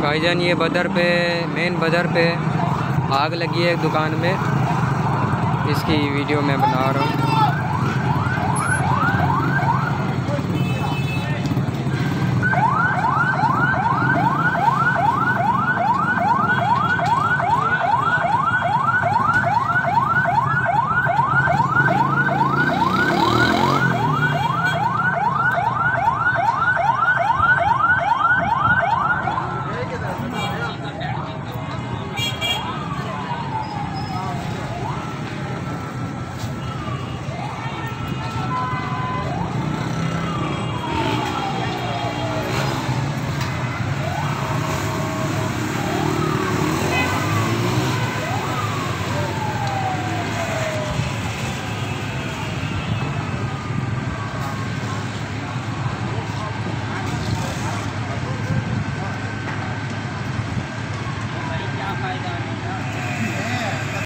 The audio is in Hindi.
भाईजान, ये बदर पे मेन बदर पे आग लगी है एक दुकान में। इसकी वीडियो मैं बना रहा हूँ।